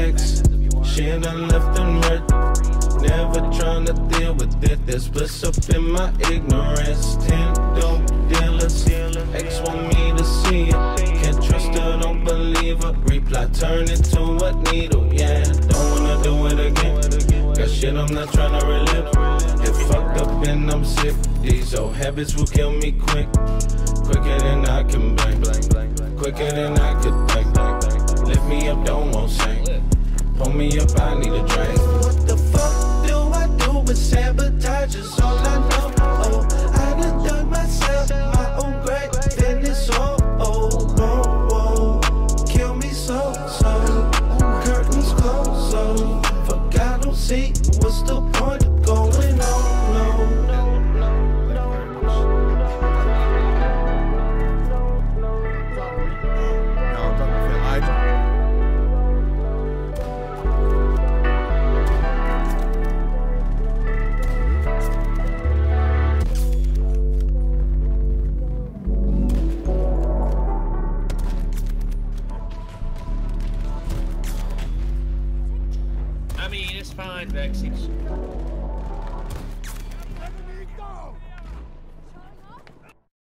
ex. She done left and right. Never tryna deal with it. There's bliss up in my ignorance. Ten dope dealers. Ex want me to see it. Can't trust her, don't believe her. Reply, turn it to a needle. Yeah, don't wanna do it again. Got shit I'm not tryna relive. Get fucked up and I'm sick. These old habits will kill me quick. Quicker than I can blink. Quicker than I could me up, don't want sing. Pull me up, I need a drink. What the fuck do I do but sabotage is all I know. Oh, I done done myself my own grave, then it's all. Kill me so, so. Curtains so. I don't see what's the mean, it's fine, Vex. He's